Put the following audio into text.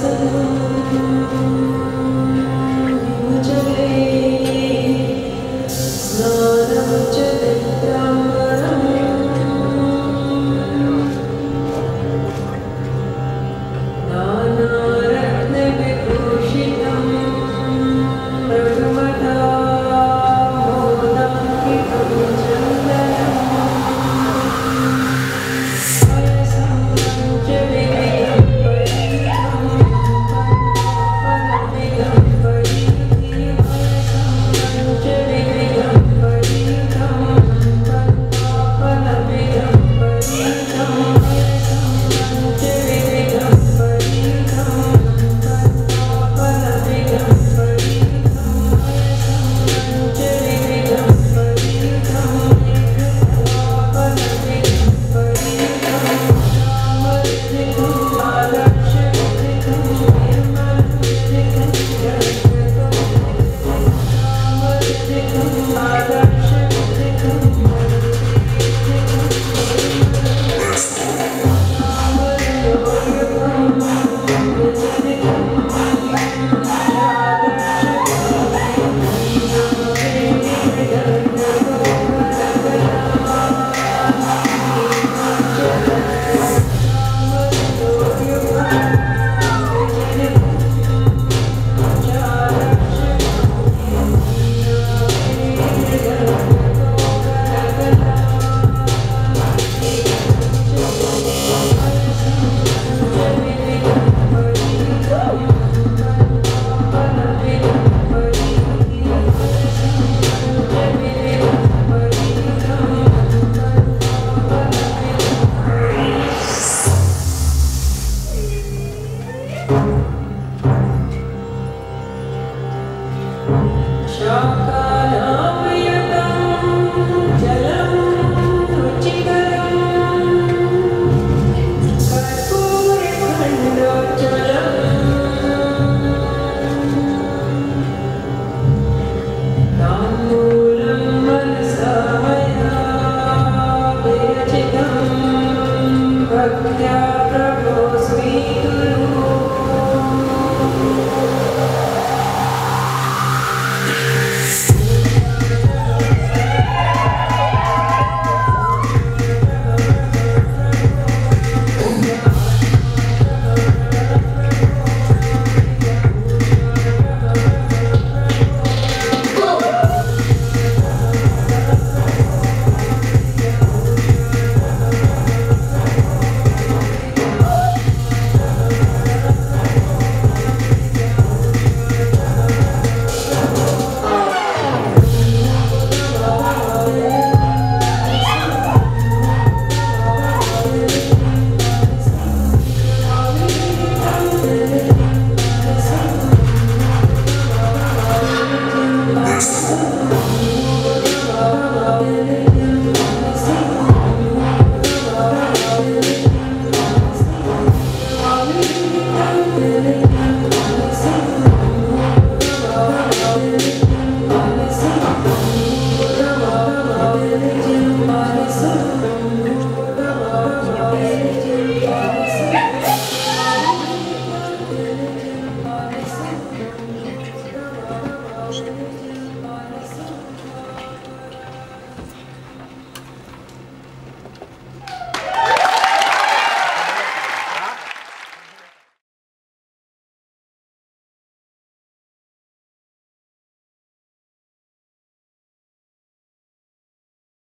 coração. هذا Shakara.